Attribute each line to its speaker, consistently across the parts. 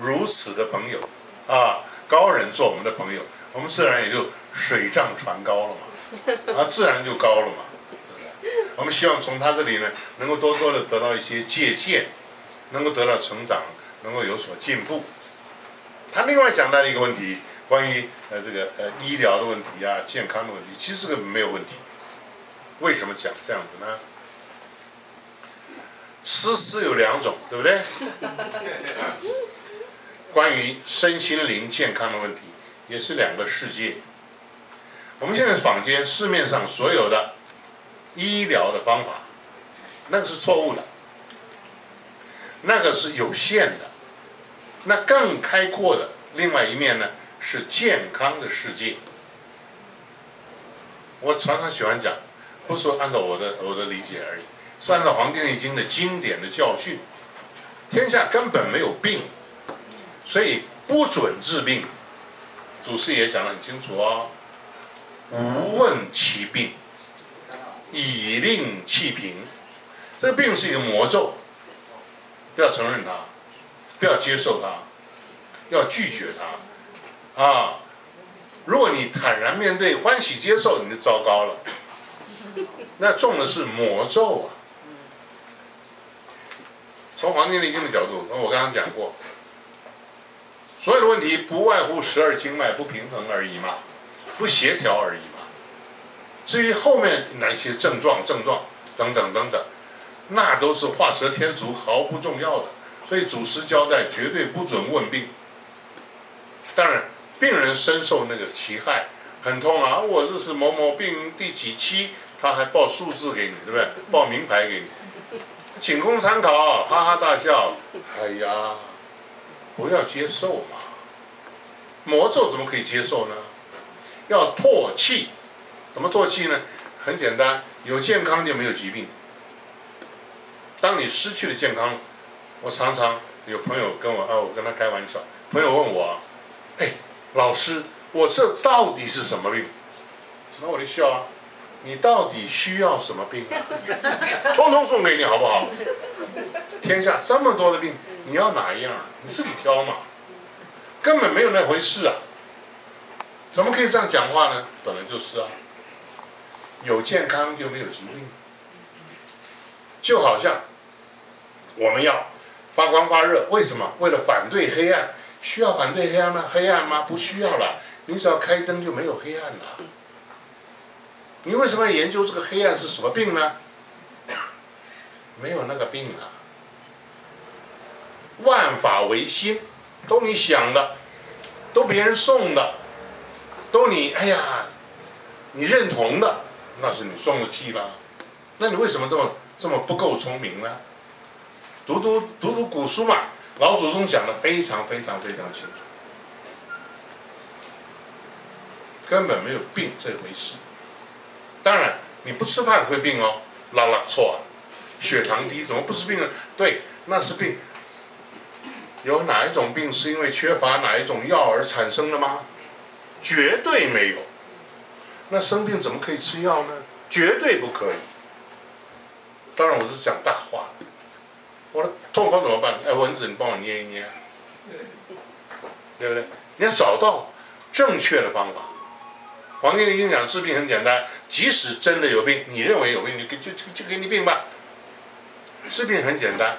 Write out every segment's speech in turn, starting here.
Speaker 1: 如此的朋友啊，高人做我们的朋友，我们自然也就水涨船高了嘛，啊，自然就高了嘛。我们希望从他这里呢，能够多多的得到一些借鉴，能够得到成长，能够有所进步。他另外讲到一个问题，关于呃这个呃医疗的问题啊，健康的问题，其实这个没有问题。为什么讲这样子呢？思思有两种，对不对？关于身心灵健康的问题，也是两个世界。我们现在坊间市面上所有的医疗的方法，那个是错误的，那个是有限的。那更开阔的另外一面呢，是健康的世界。我常常喜欢讲，不是按照我的我的理解而已，是按照《黄帝内经》的经典的教训。天下根本没有病，所以不准治病。祖师爷讲得很清楚哦，无问其病，以令气平。这个病是一个魔咒，不要承认它。不要接受它，要拒绝它，啊！如果你坦然面对、欢喜接受，你就糟糕了。那中的是魔咒啊！从《黄帝内经》的角度，我刚刚讲过，所有的问题不外乎十二经脉不平衡而已嘛，不协调而已嘛。至于后面哪些症状、症状等等等等，那都是画蛇添足，毫不重要的。所以祖师交代，绝对不准问病。当然，病人深受那个其害，很痛啊！我这是某某病第几期，他还报数字给你，对不对？报名牌给你，仅供参考，哈哈大笑。哎呀，不要接受嘛！魔咒怎么可以接受呢？要唾弃，怎么唾弃呢？很简单，有健康就没有疾病。当你失去了健康，我常常有朋友跟我，哦，我跟他开玩笑。朋友问我，哎，老师，我这到底是什么病？那我就笑啊，你到底需要什么病啊？通通送给你好不好？天下这么多的病，你要哪一样？你自己挑嘛，根本没有那回事啊！怎么可以这样讲话呢？本来就是啊，有健康就没有疾病，就好像我们要。发光发热，为什么？为了反对黑暗，需要反对黑暗吗？黑暗吗？不需要了，你只要开灯就没有黑暗了。你为什么要研究这个黑暗是什么病呢？没有那个病啊。万法唯心，都你想的，都别人送的，都你哎呀，你认同的，那是你送的气了。那你为什么这么这么不够聪明呢？读读读读古书嘛，老祖宗讲的非常非常非常清楚，根本没有病这回事。当然，你不吃饭会病哦，拉拉错，血糖低怎么不是病呢？对，那是病。有哪一种病是因为缺乏哪一种药而产生的吗？绝对没有。那生病怎么可以吃药呢？绝对不可以。当然，我是讲大话。我的痛风怎么办？哎，蚊子，你帮我捏一捏，对不对？你要找到正确的方法。黄帝内经讲治病很简单，即使真的有病，你认为有病，你就就就给你病吧。治病很简单，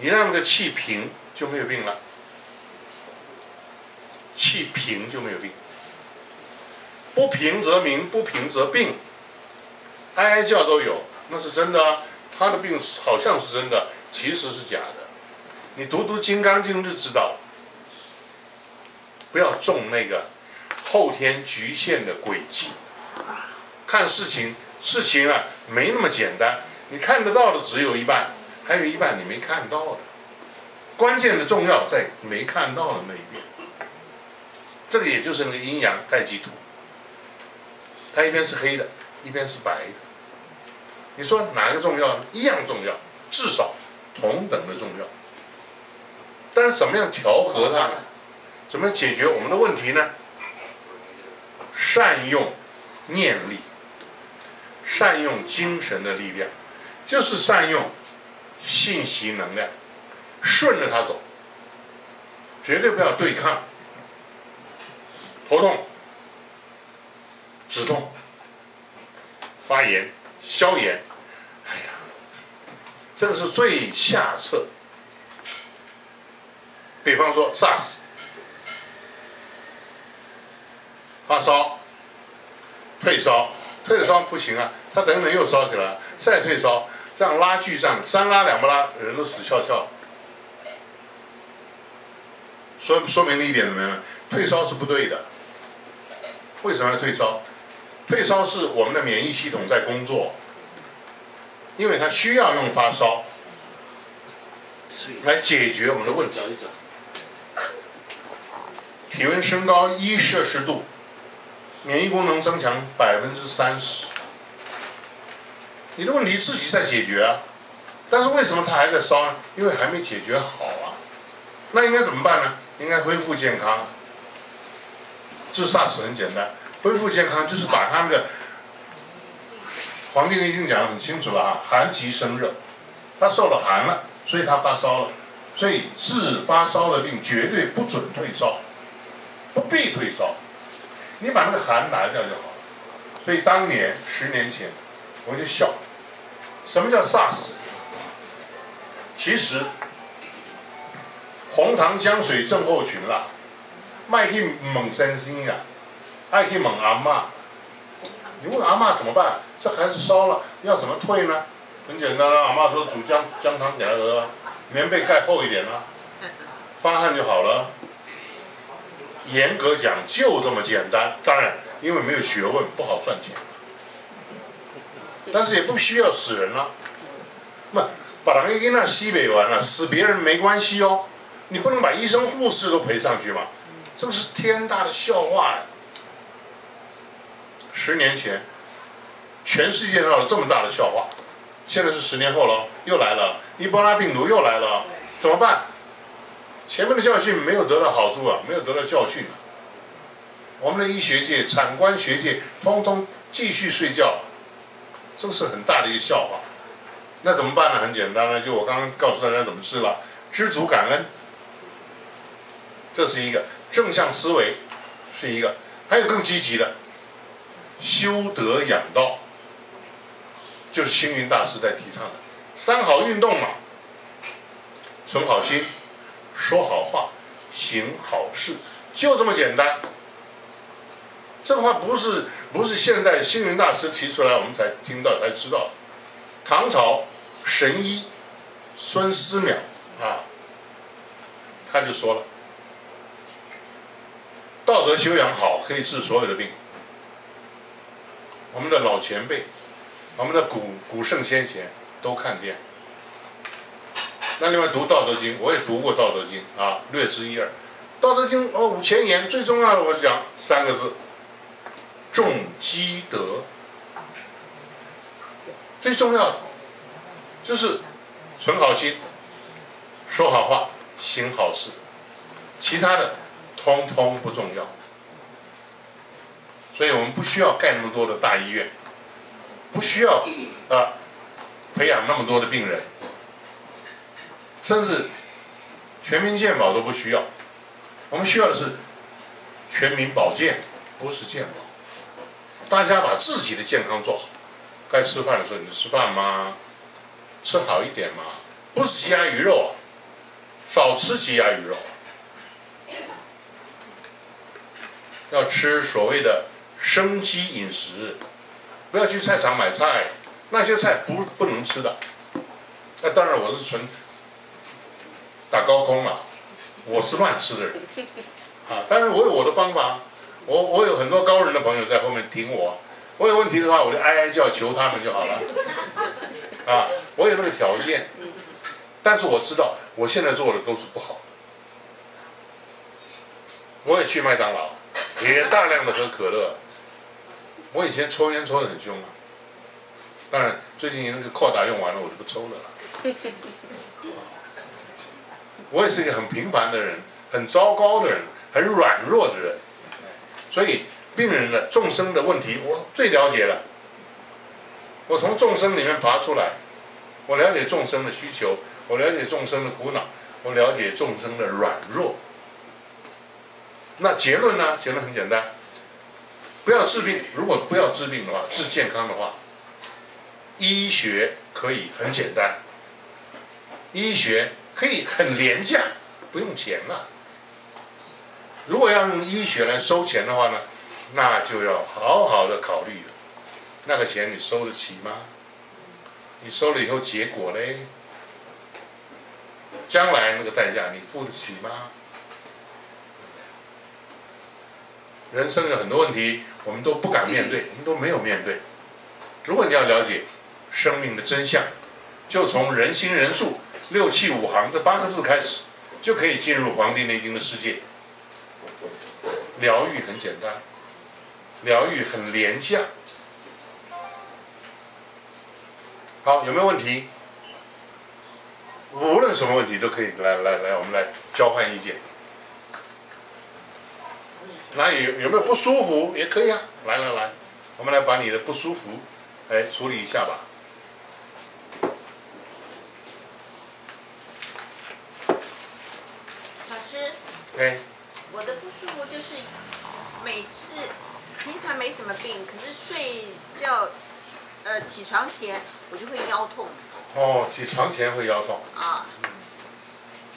Speaker 1: 你让那个气平就没有病了，气平就没有病。不平则鸣，不平则病，哀叫都有，那是真的。他的病好像是真的，其实是假的。你读读《金刚经》就知道。不要中那个后天局限的诡计，看事情，事情啊没那么简单。你看得到的只有一半，还有一半你没看到的。关键的重要在没看到的那一边。这个也就是那个阴阳太极图，它一边是黑的，一边是白的。你说哪个重要？一样重要，至少同等的重要。但是怎么样调和它呢？怎么解决我们的问题呢？善用念力，善用精神的力量，就是善用信息能量，顺着它走，绝对不要对抗。头痛、止痛、发炎、消炎，哎呀，这个是最下策。比方说 SARS，发烧、退烧，退烧不行啊，他等等又烧起来，再退烧，这样拉锯战，三拉两不拉，人都死翘翘。说说明了一点怎么样？退烧是不对的。为什么要退烧？退烧是我们的免疫系统在工作，因为它需要用发烧来解决我们的问题。体温升高一摄氏度，免疫功能增强百分之三十。你的问题自己在解决啊，但是为什么它还在烧呢？因为还没解决好啊。那应该怎么办呢？应该恢复健康。治 SARS 很简单，恢复健康就是把他们的《黄帝内经》讲得很清楚了啊，寒极生热，他受了寒了，所以他发烧了，所以治发烧的病绝对不准退烧，不必退烧，你把那个寒拿掉就好了。所以当年十年前我就笑，什么叫 SARS？其实红糖姜水症候群了。卖去问先生呀，爱去问阿妈。你问阿妈怎么办？这孩子烧了，要怎么退呢？很简单啊，阿妈说煮姜姜汤给他喝，棉被盖厚一点啊，发汗就好了。严格讲就这么简单，当然因为没有学问不好赚钱，但是也不需要死人了。不，把人给那西北完了，死别人没关系哦，你不能把医生护士都赔上去嘛。这不是天大的笑话呀！十年前，全世界闹了这么大的笑话，现在是十年后了，又来了，伊波拉病毒又来了，怎么办？前面的教训没有得到好处啊，没有得到教训。我们的医学界、产官学界通通继续睡觉，这是很大的一个笑话。那怎么办呢？很简单呢，就我刚刚告诉大家怎么治了，知足感恩，这是一个。正向思维是一个，还有更积极的，修德养道，就是星云大师在提倡的三好运动嘛，存好心，说好话，行好事，就这么简单。这话不是不是现代星云大师提出来我们才听到才知道，唐朝神医孙思邈啊，他就说了。道德修养好，可以治所有的病。我们的老前辈，我们的古古圣先贤都看见。那另外读《道德经》，我也读过《道德经》啊，略知一二。《道德经》哦，五千言最重要的，我讲三个字：重积德。最重要的就是存好心，说好话，行好事，其他的。通通不重要，所以我们不需要盖那么多的大医院，不需要啊培养那么多的病人，甚至全民健保都不需要。我们需要的是全民保健，不是健保。大家把自己的健康做好，该吃饭的时候你吃饭吗？吃好一点嘛，不是鸡鸭鱼肉，少吃鸡鸭鱼肉。要吃所谓的生机饮食，不要去菜场买菜，那些菜不不能吃的。那当然我是纯打高空了，我是乱吃的人啊。但是我有我的方法，我我有很多高人的朋友在后面挺我，我有问题的话我就哀哀叫求他们就好了。啊，我有那个条件，但是我知道我现在做的都是不好。我也去麦当劳。也大量的喝可乐，我以前抽烟抽的很凶啊，当然最近那个扩打用完了，我就不抽了了。我也是一个很平凡的人，很糟糕的人，很软弱的人，所以病人的众生的问题我最了解了。我从众生里面爬出来，我了解众生的需求，我了解众生的苦恼，我了解众生的软弱，那结论呢？结论很简单，不要治病。如果不要治病的话，治健康的话，医学可以很简单，医学可以很廉价，不用钱了。如果要用医学来收钱的话呢，那就要好好的考虑了。那个钱你收得起吗？你收了以后结果嘞？将来那个代价你付得起吗？人生有很多问题，我们都不敢面对，我们都没有面对。如果你要了解生命的真相，就从人心人术六气五行这八个字开始，就可以进入《黄帝内经》的世界。疗愈很简单，疗愈很廉价。好，有没有问题？无论什么问题都可以来来来，我们来交换意见。哪里有没有不舒服也可以啊，来来来，我们来把你的不舒服，哎，处理一下吧。
Speaker 2: 老师，
Speaker 1: 哎，
Speaker 2: 我的不舒服就是每次平常没什么病，可是睡觉，呃，起床前我就会腰痛
Speaker 1: 哦，起床前会腰痛，
Speaker 2: 啊，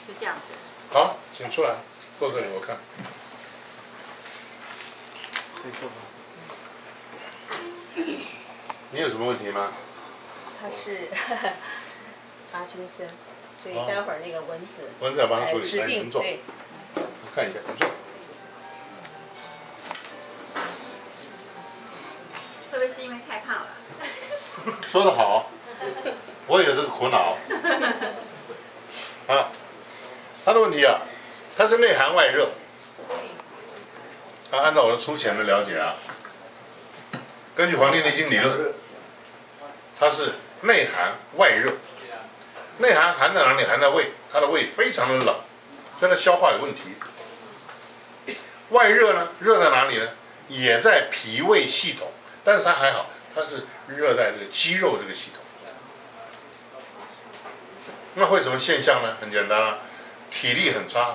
Speaker 2: 就这样子。
Speaker 1: 好，请出来，坐这里我看。你有什么问题吗？
Speaker 3: 他是发青森，所以待会儿那个蚊子
Speaker 1: 蚊子要帮他处理，
Speaker 3: 指
Speaker 1: 来，您坐，
Speaker 3: 定对，
Speaker 1: 我看一下，你坐。
Speaker 2: 会不会是因为太胖了？
Speaker 1: 说得好，我也有这个苦恼。啊，他的问题啊，他是内寒外热。他按照我的粗浅的了解啊，根据《黄帝内经》理论，他是内寒外热。内寒寒在哪里？寒在胃，他的胃非常的冷，所以他消化有问题。外热呢？热在哪里呢？也在脾胃系统，但是它还好，它是热带这个肌肉这个系统。那会什么现象呢？很简单啊，体力很差。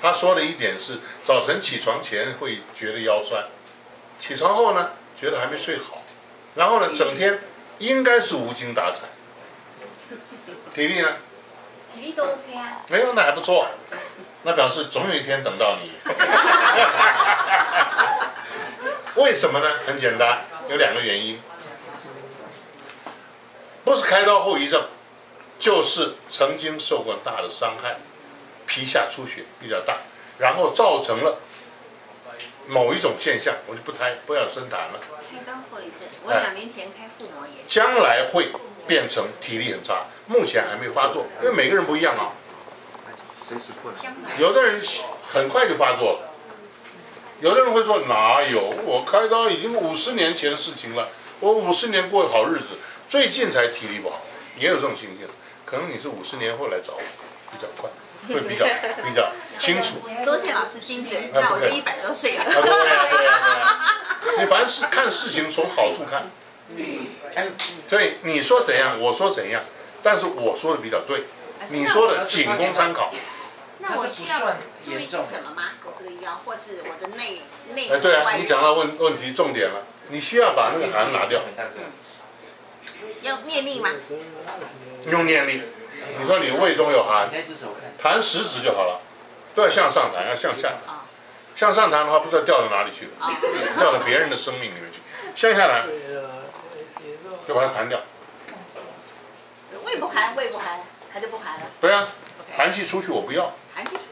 Speaker 1: 他说的一点是，早晨起床前会觉得腰酸，起床后呢，觉得还没睡好，然后呢，整天应该是无精打采。体力呢？
Speaker 2: 体力都 OK 啊。
Speaker 1: 没有，那还不错，那表示总有一天等到你。为什么呢？很简单，有两个原因，不是开刀后遗症，就是曾经受过大的伤害，皮下出血比较大，然后造成了某一种现象，我就不谈，不要深谈了。
Speaker 2: 开刀后遗症，我两年前开腹膜炎。
Speaker 1: 将来会变成体力很差，目前还没有发作，因为每个人不一样啊。有的人很快就发作了，有的人会说哪有？我开刀已经五十年前的事情了，我五十年过好日子，最近才体力不好，也有这种情形。可能你是五十年后来找我，比较快，会比较比较清楚。
Speaker 2: 多谢老师精准，那我就一百多岁了。
Speaker 1: 啊，对呀对呀对呀，你凡是看事情从好处看，所以你说怎样，我说怎样，但是我说的比较对，你说的仅供参考。
Speaker 2: 那我需要注意些什么吗？我这个腰，或是我的内内
Speaker 1: 哎，对啊，你讲到问问题重点了，你需要把那个寒拿掉，
Speaker 2: 要念力吗？
Speaker 1: 用念力。你说你胃中有寒，弹食指就好了，不要向上弹，要向下向上弹的话，不知道掉到哪里去了，
Speaker 2: 啊，
Speaker 1: 掉到别人的生命里面去。向下弹就把它弹掉。
Speaker 2: 胃不寒，胃不寒，它就不寒了。
Speaker 1: 对啊，寒气出去我不要，
Speaker 2: 寒气出去。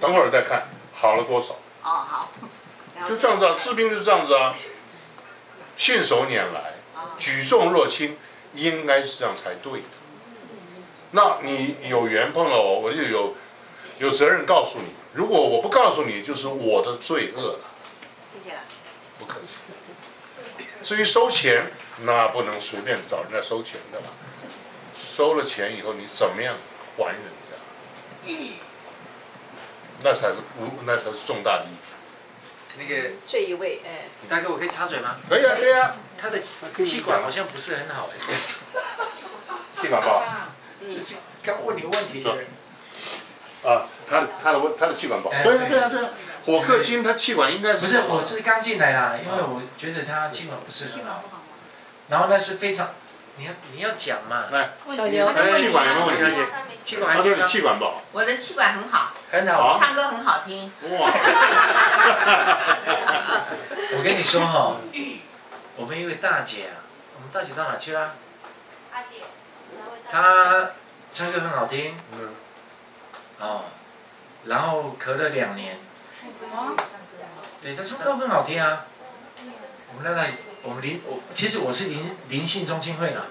Speaker 1: 等会儿再看好了多少。
Speaker 2: 哦好。
Speaker 1: 就这样子啊，治病就是这样子啊，信手拈来，
Speaker 2: 啊
Speaker 1: 举重若轻，应该是这样才对的。那你有缘碰了我，我就有有责任告诉你。如果我不告诉你，就是我的罪恶了，
Speaker 2: 谢谢老师。
Speaker 1: 不客气。至于收钱，那不能随便找人家收钱的啦。收了钱以后，你怎么样还人家？那才是无，那才是重大的意义。
Speaker 4: 那个
Speaker 3: 这一位哎，
Speaker 4: 大哥，我可以插嘴吗？
Speaker 1: 可以啊，可以啊。
Speaker 4: 他的气气管好像不是很好哎，
Speaker 1: 气管不好。
Speaker 4: 就是刚问你问题的人，
Speaker 1: 啊，他的他的问他的气管不好。
Speaker 4: 哎
Speaker 1: 对啊
Speaker 4: 对
Speaker 1: 对啊对啊，火克金他气管应该是
Speaker 4: 不是，
Speaker 1: 好
Speaker 4: 我是刚进来啦，因为我觉得他气管不是很好，然后那是非常，你要你要讲嘛，
Speaker 1: 来，
Speaker 3: 小牛
Speaker 1: 气管有没有问题？
Speaker 4: 气
Speaker 1: 他说你
Speaker 4: 管还可以吗？
Speaker 1: 气管不好。
Speaker 2: 我的气管很好，
Speaker 4: 很好。
Speaker 1: 好
Speaker 2: 唱歌很好听。
Speaker 1: 哇，
Speaker 4: 我跟你说哈、我们一位大姐啊，我们大姐到哪去啦？
Speaker 2: 阿姐，
Speaker 4: 她唱歌很好听
Speaker 1: 嗯，
Speaker 4: 哦，然后咳了两年，对，她唱歌很好听啊。我们在那里，我们林我其实我是林林信中心会的，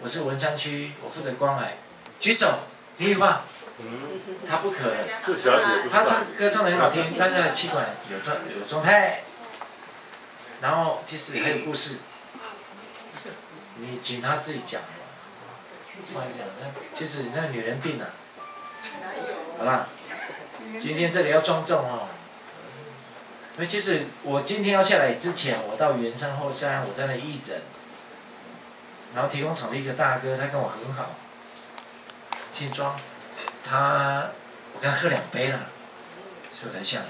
Speaker 4: 我是文山区，我负责关怀。举手，李雨化，
Speaker 1: 嗯，
Speaker 4: 她不可。能。
Speaker 1: 这小姐不
Speaker 4: 他唱歌唱得很好听，但是气管有状有状态，然后其实还有故事，你请他自己讲吧。不好讲，那其实那女人病啊，好啦，今天这里要庄重哦。因为其实我今天要下来之前，我到圆山后山，我在那义诊，然后提供场地一个大哥，他跟我很好，姓庄，他我跟他喝两杯了，所以我才下来。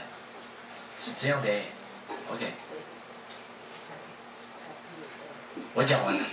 Speaker 4: 是这样的，OK。我讲完了。